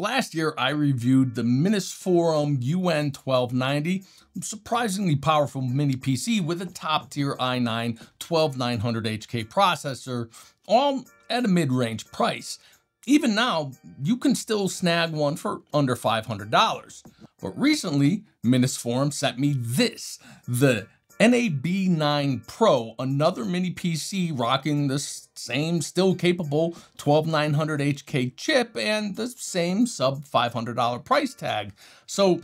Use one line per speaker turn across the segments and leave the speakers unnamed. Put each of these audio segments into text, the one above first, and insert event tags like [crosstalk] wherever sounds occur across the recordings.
Last year, I reviewed the Minisforum UN1290, surprisingly powerful mini PC with a top tier i9 12900HK processor, all at a mid range price. Even now, you can still snag one for under $500. But recently, Minisforum sent me this, the NAB9 Pro, another mini PC rocking the same still capable 12900HK chip and the same sub $500 price tag. So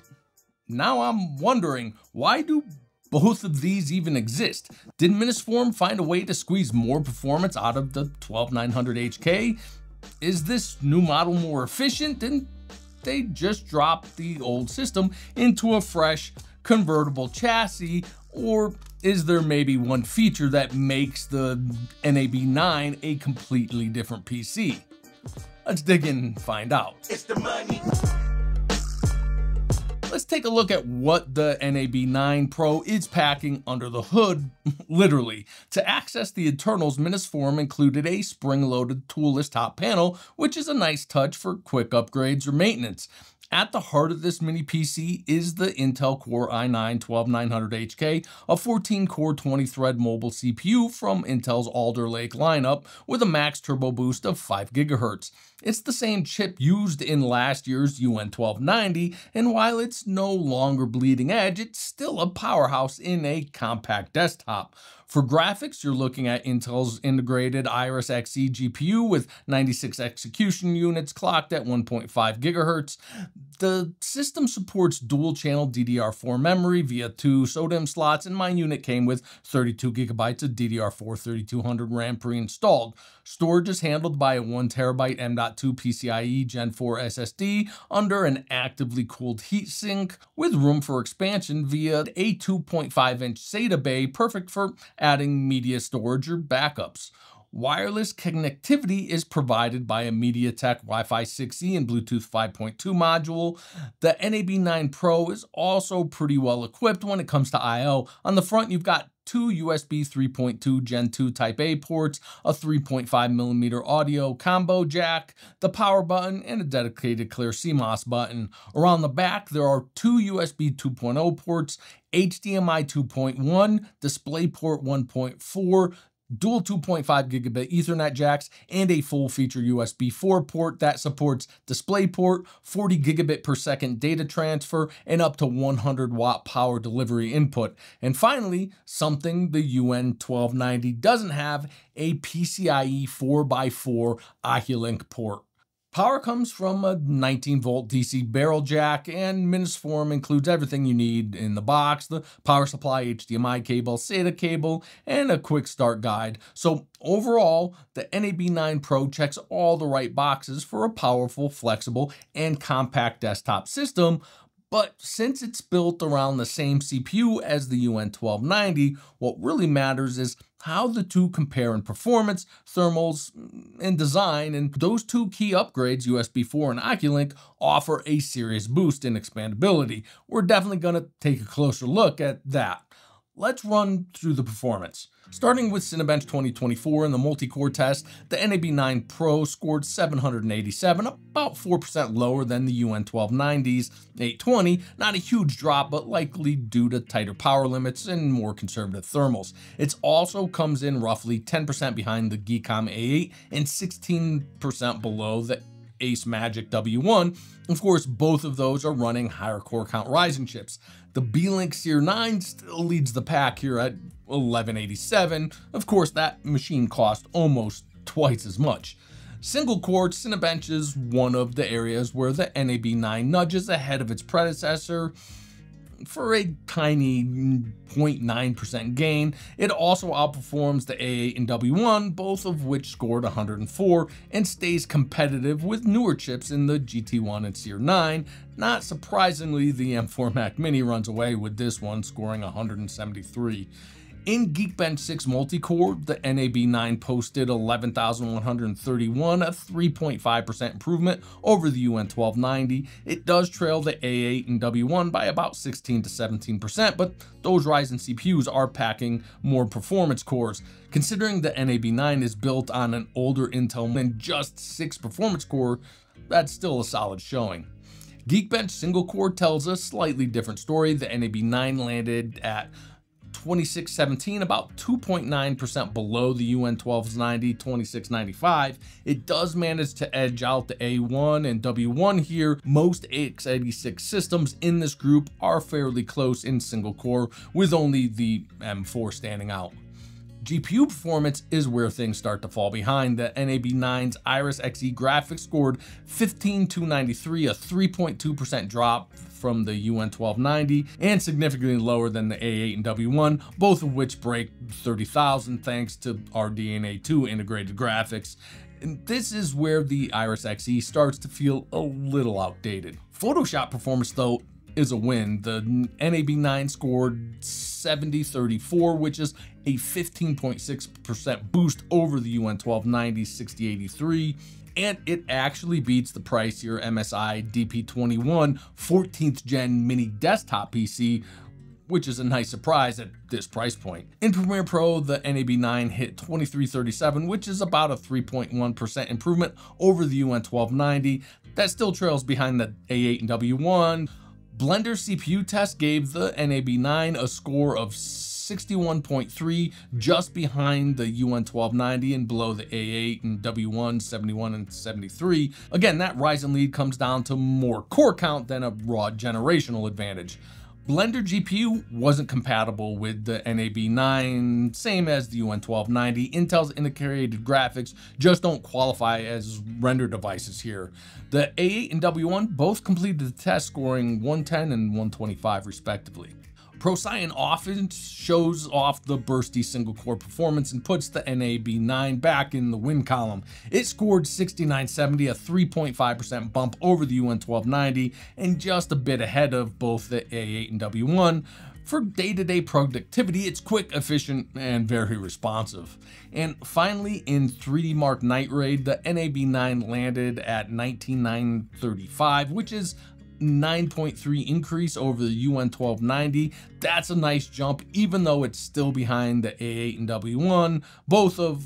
now I'm wondering, why do both of these even exist? Did Minisforum find a way to squeeze more performance out of the 12900HK? Is this new model more efficient? And they just dropped the old system into a fresh convertible chassis or is there maybe one feature that makes the NAB9 a completely different PC? Let's dig in and find out. It's the money. Let's take a look at what the NAB9 Pro is packing under the hood, [laughs] literally. To access the internals, Minisforum included a spring-loaded toolless top panel, which is a nice touch for quick upgrades or maintenance. At the heart of this mini PC is the Intel Core i9-12900HK, a 14-core 20-thread mobile CPU from Intel's Alder Lake lineup with a max turbo boost of 5 GHz. It's the same chip used in last year's UN1290, and while it's no longer bleeding edge, it's still a powerhouse in a compact desktop. For graphics, you're looking at Intel's integrated Iris Xe GPU with 96 execution units clocked at 1.5 gigahertz. The system supports dual channel DDR4 memory via two SODIMM slots, and my unit came with 32 gigabytes of DDR4 3200 RAM pre-installed. Storage is handled by a 1 terabyte M.2 PCIe Gen 4 SSD under an actively cooled heatsink with room for expansion via a 2.5 inch SATA bay, perfect for adding media storage or backups. Wireless connectivity is provided by a MediaTek Wi-Fi 6E and Bluetooth 5.2 module. The NAB9 Pro is also pretty well equipped when it comes to I.O. On the front, you've got two USB 3.2 Gen 2 Type A ports, a 3.5 millimeter audio combo jack, the power button, and a dedicated clear CMOS button. Around the back, there are two USB 2.0 ports, HDMI 2.1, DisplayPort 1.4, dual 2.5 gigabit Ethernet jacks, and a full feature USB 4 port that supports DisplayPort, 40 gigabit per second data transfer, and up to 100 watt power delivery input. And finally, something the UN 1290 doesn't have, a PCIe 4x4 Oculink port. Power comes from a 19 volt DC barrel jack and Minisforum includes everything you need in the box, the power supply, HDMI cable, SATA cable, and a quick start guide. So overall, the NAB9 Pro checks all the right boxes for a powerful, flexible, and compact desktop system, but since it's built around the same CPU as the UN1290, what really matters is how the two compare in performance, thermals, and design, and those two key upgrades, USB 4 and Oculink, offer a serious boost in expandability. We're definitely going to take a closer look at that. Let's run through the performance. Starting with Cinebench 2024 in the multi-core test, the NAB9 Pro scored 787, about 4% lower than the UN1290's 820, not a huge drop, but likely due to tighter power limits and more conservative thermals. It also comes in roughly 10% behind the Geekom A8 and 16% below the AceMagic W1. Of course, both of those are running higher core count Ryzen chips. The Beelink SER9 still leads the pack here at 1187. Of course, that machine cost almost twice as much. Single core Cinebench is one of the areas where the NAB9 nudges ahead of its predecessor, for a tiny 0.9% gain. It also outperforms the A8 and W1, both of which scored 104, and stays competitive with newer chips in the GT1 and SER9. Not surprisingly, the M4 Mac Mini runs away with this one, scoring 173. In Geekbench 6 multi-core, the NAB9 posted 11,131, a 3.5% improvement over the UN1290. It does trail the A8 and W1 by about 16 to 17%, but those Ryzen CPUs are packing more performance cores. Considering the NAB9 is built on an older Intel and just 6 performance core, that's still a solid showing. Geekbench single core tells a slightly different story. The NAB9 landed at 2617, about 2.9% below the UN 1290 2695. It does manage to edge out the A1 and W1 here. Most x86 systems in this group are fairly close in single core, with only the M4 standing out. GPU performance is where things start to fall behind. The NAB9's Iris Xe graphics scored 15293, a 3.2% drop from the UN 1290 and significantly lower than the A8 and W1, both of which break 30,000 thanks to RDNA 2 integrated graphics. And this is where the Iris Xe starts to feel a little outdated. Photoshop performance though is a win. The NAB9 scored 7034, which is a 15.6% boost over the UN 1290 6083 and it actually beats the pricier MSI DP21 14th gen mini desktop PC which is a nice surprise at this price point. In Premiere Pro, the NAB9 hit 2337, which is about a 3.1% improvement over the UN 1290. That still trails behind the A8 and W1, Blender CPU test gave the NAB9 a score of 61.3, just behind the UN 1290 and below the A8 and W1 71 and 73. Again, that Ryzen lead comes down to more core count than a raw generational advantage. Blender GPU wasn't compatible with the NAB9, same as the UN1290. Intel's integrated graphics just don't qualify as render devices here. The A8 and W1 both completed the test scoring 110 and 125 respectively. Procyon often shows off the bursty single core performance and puts the NAB9 back in the win column. It scored 6970, a 3.5% bump over the UN 1290 and just a bit ahead of both the A8 and W1. For day-to-day -day productivity, it's quick, efficient, and very responsive. And finally, in 3DMark Night Raid, the NAB9 landed at 19935, which is 9.3 increase over the UN 1290. That's a nice jump, even though it's still behind the A8 and W1, both of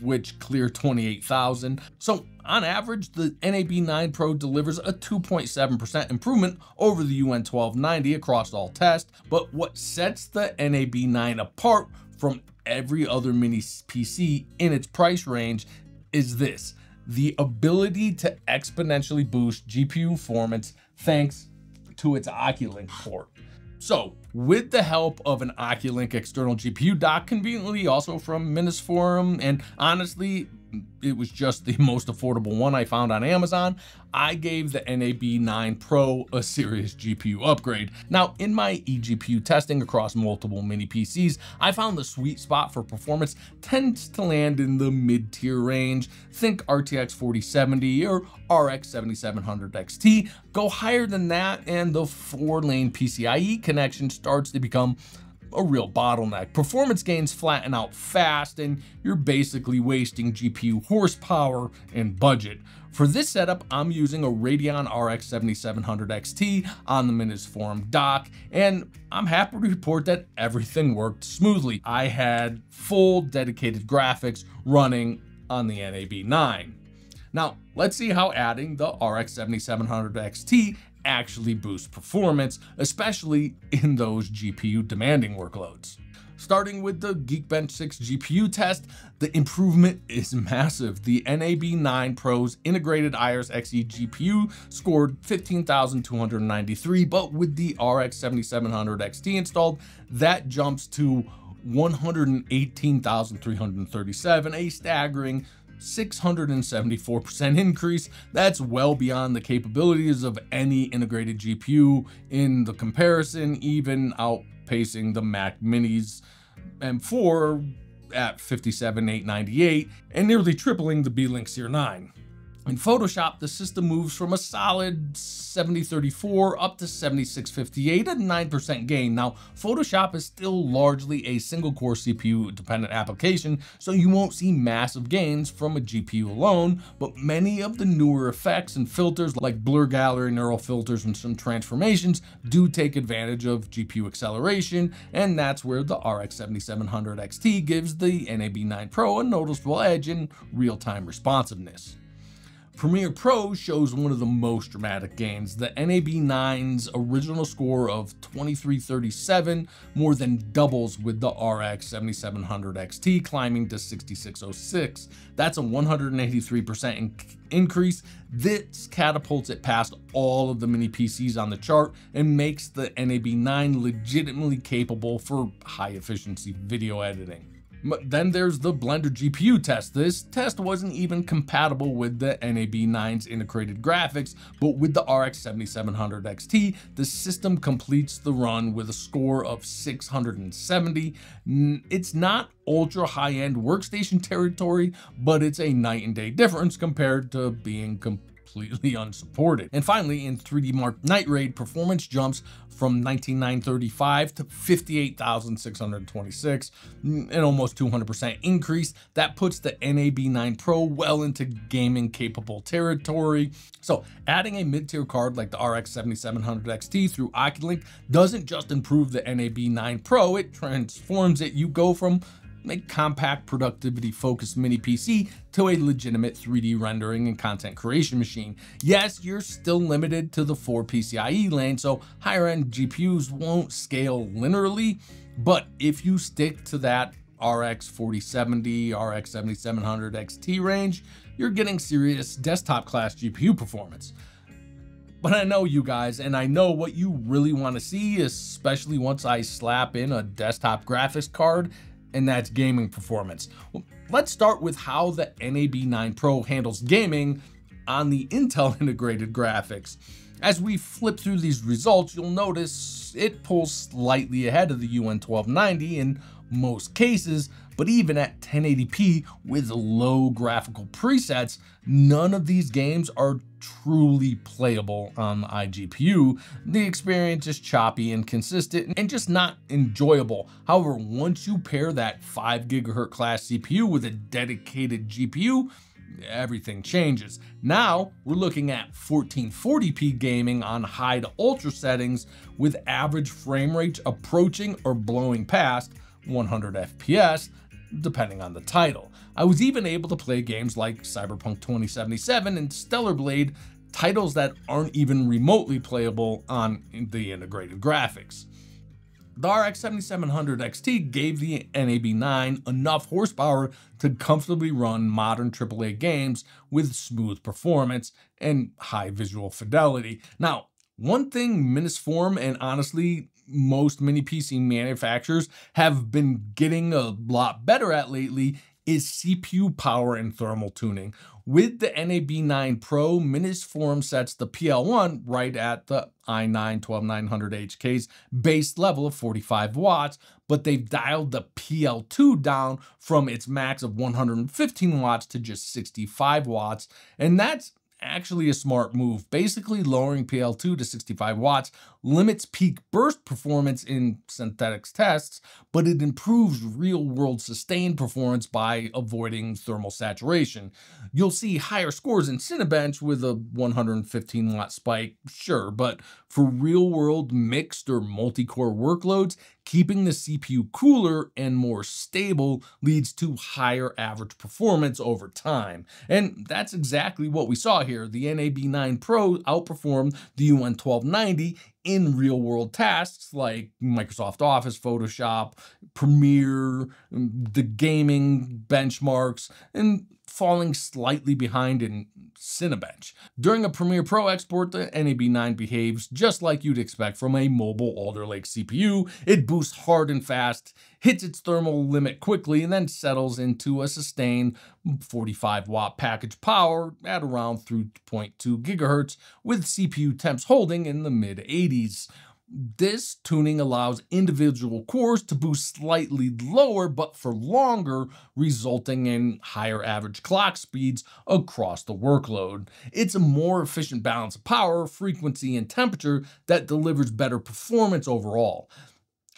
which clear 28,000. So on average, the NAB9 Pro delivers a 2.7% improvement over the UN 1290 across all tests. But what sets the NAB9 apart from every other mini PC in its price range is this the ability to exponentially boost GPU performance thanks to its Oculink port. So with the help of an Oculink external GPU dock, conveniently also from Minisforum, and honestly, it was just the [laughs] most affordable one I found on Amazon, I gave the NAB9 Pro a serious GPU upgrade. Now, in my eGPU testing across multiple mini PCs, I found the sweet spot for performance tends to land in the mid-tier range. Think RTX 4070 or RX 7700 XT. Go higher than that and the four-lane PCIe connection starts to become a real bottleneck. Performance gains flatten out fast and you're basically wasting GPU horsepower and budget. For this setup, I'm using a Radeon RX 7700 XT on the Minisforum dock, and I'm happy to report that everything worked smoothly. I had full dedicated graphics running on the NAB9. Now, let's see how adding the RX 7700 XT actually boost performance, especially in those GPU demanding workloads. Starting with the Geekbench 6 GPU test, the improvement is massive. The NAB9 Pro's integrated Iris Xe GPU scored 15,293, but with the RX 7700 XT installed, that jumps to 118,337, a staggering 674% increase. That's well beyond the capabilities of any integrated GPU in the comparison, even outpacing the Mac Minis M4 at 57,898 and nearly tripling the Beelink SER9. In Photoshop, the system moves from a solid 7034 up to 7658, a 9% gain. Now, Photoshop is still largely a single core CPU dependent application, so you won't see massive gains from a GPU alone, but many of the newer effects and filters like blur gallery, neural filters, and some transformations do take advantage of GPU acceleration, and that's where the RX 7700 XT gives the NAB9 Pro a noticeable edge in real-time responsiveness. Premiere Pro shows one of the most dramatic gains. The NAB9's original score of 2337 more than doubles with the RX 7700 XT climbing to 6606. That's a 183% increase. This catapults it past all of the mini PCs on the chart and makes the NAB9 legitimately capable for high efficiency video editing. Then there's the Blender GPU test. This test wasn't even compatible with the NAB9's integrated graphics, but with the RX 7700 XT, the system completes the run with a score of 670. It's not ultra high-end workstation territory, but it's a night and day difference compared to being completely [laughs] unsupported. And finally, in 3DMark Night Raid, performance jumps from 19,935 to 58,626, mm, an almost 200% increase. That puts the NAB9 Pro well into gaming capable territory. So adding a mid-tier card like the RX 7700 XT through Oculink doesn't just improve the NAB9 Pro, it transforms it. You go from a compact productivity focused mini PC to a legitimate 3D rendering and content creation machine. Yes, you're still limited to the 4 PCIe lane, so higher end GPUs won't scale linearly, but if you stick to that RX 4070, RX 7700 XT range, you're getting serious desktop class GPU performance. But I know you guys, and I know what you really want to see, especially once I slap in a desktop graphics card and that's gaming performance. Well, let's start with how the NAB9 Pro handles gaming on the [laughs] Intel integrated graphics. As we flip through these results, you'll notice it pulls slightly ahead of the UN1290 in most cases, but even at 1080p with low graphical presets, none of these games are truly playable on the iGPU. The experience is choppy and consistent and just not enjoyable. However, once you pair that 5 gigahertz class CPU with a dedicated GPU, everything changes. Now we're looking at 1440p gaming on high to ultra settings with average frame rates approaching or blowing past 100 FPS, depending on the title. I was even able to play games like Cyberpunk 2077 and Stellar Blade, titles that aren't even remotely playable on the integrated graphics. The RX 7700 XT gave the NAB9 enough horsepower to comfortably run modern AAA games with smooth performance and high visual fidelity. Now, one thing Minisforum and honestly most mini PC manufacturers have been getting a lot better at lately is CPU power and thermal tuning. With the NAB9 Pro, Minisforum sets the PL1 right at the i9 12900HK's base level of 45 watts, but they've dialed the PL2 down from its max of 115 watts to just 65 watts, and that's actually a smart move. Basically, lowering PL2 to 65 watts limits peak burst performance in synthetics tests, but it improves real world sustained performance by avoiding thermal saturation. You'll see higher scores in Cinebench with a 115 watt spike, sure, but for real world mixed or multi core workloads, keeping the CPU cooler and more stable leads to higher average performance over time. And that's exactly what we saw here. The NAB9 Pro outperformed the UN1290 in real world tasks like Microsoft Office, Photoshop, Premiere, the gaming benchmarks, and falling slightly behind in Cinebench. During a Premiere Pro export, the NAB9 behaves just like you'd expect from a mobile Alder Lake CPU. It boosts hard and fast, hits its thermal limit quickly, and then settles into a sustained 45 watt package power at around 3.2 gigahertz, with CPU temps holding in the mid 80s. This tuning allows individual cores to boost slightly lower but for longer, resulting in higher average clock speeds across the workload. It's a more efficient balance of power, frequency, and temperature that delivers better performance overall.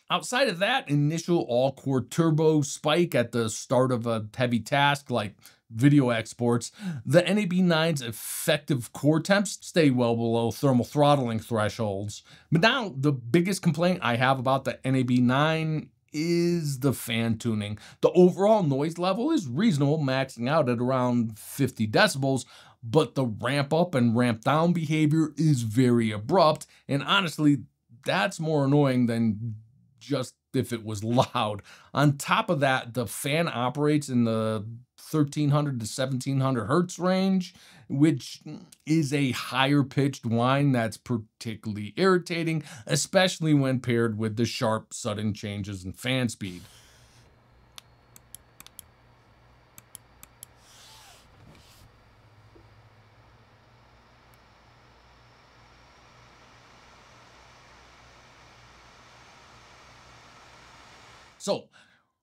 Outside of that initial all-core turbo spike at the start of a heavy task like video exports, the NAB9's effective core temps stay well below thermal throttling thresholds. But now, the biggest complaint I have about the NAB9 is the fan tuning. The overall noise level is reasonable, maxing out at around 50 decibels, but the ramp up and ramp down behavior is very abrupt. And honestly, that's more annoying than just if it was [laughs] loud. On top of that, the fan operates in the 1300 to 1700 hertz range, which is a higher pitched whine that's particularly irritating, especially when paired with the sharp, sudden changes in fan speed. So,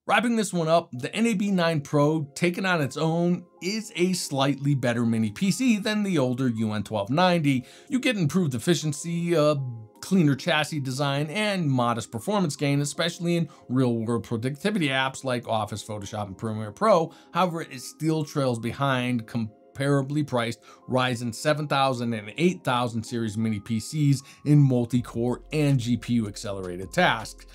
wrapping this one up, the NAB9 Pro, taken on its own, is a slightly better mini PC than the older UN1290. You get improved efficiency, a cleaner chassis design, and modest performance gain, especially in real-world productivity apps like Office, Photoshop, and Premiere Pro. However, it still trails behind comparably priced Ryzen 7000 and 8000 series mini PCs in multi-core and GPU accelerated tasks.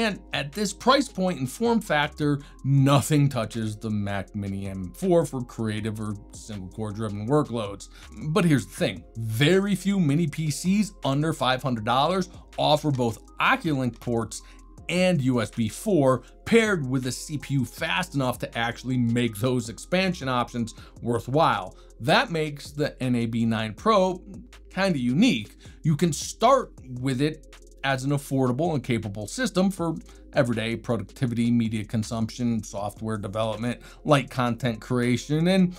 And at this price point and form factor, nothing touches the Mac Mini M4 for creative or single core driven workloads. But here's the thing, very few mini PCs under $500 offer both Oculink ports and USB 4 paired with a CPU fast enough to actually make those expansion options worthwhile. That makes the NAB9 Pro kind of unique. You can start with it as an affordable and capable system for everyday productivity, media consumption, software development, light content creation, and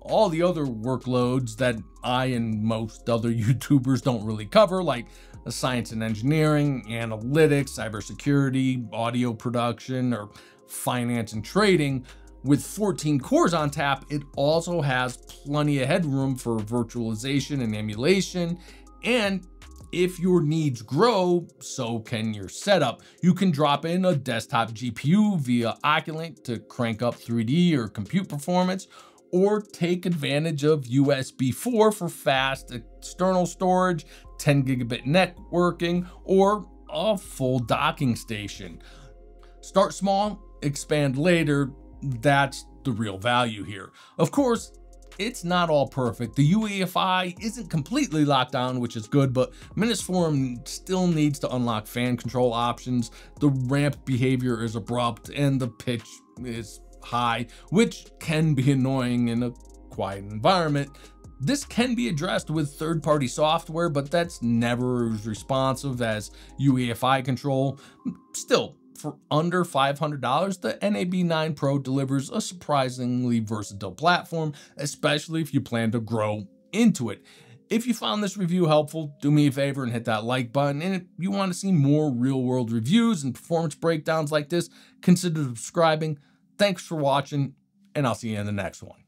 all the other workloads that I and most other [laughs] YouTubers don't really cover, like science and engineering, analytics, cybersecurity, audio production, or finance and trading. With 14 cores on tap, it also has plenty of headroom for virtualization and emulation, and if your needs grow, so can your setup. You can drop in a desktop GPU via Oculink to crank up 3D or compute performance, or take advantage of USB 4 for fast external storage, 10 gigabit networking, or a full docking station. Start small, expand later. That's the real value here. Of course, it's not all perfect. The UEFI isn't completely locked down, which is good, but Minisforum still needs to unlock fan control options. The ramp behavior is abrupt and the pitch is high, which can be [laughs] annoying in a quiet environment. This can be addressed with third-party software, but that's never as responsive as UEFI control. Still, for under $500, the NAB9 Pro delivers a surprisingly versatile platform, especially if you plan to grow into it. If you found this review helpful, do me a favor and hit that like button. And if you want to see more real world reviews and performance breakdowns like this, consider subscribing. Thanks for watching, and I'll see you in the next one.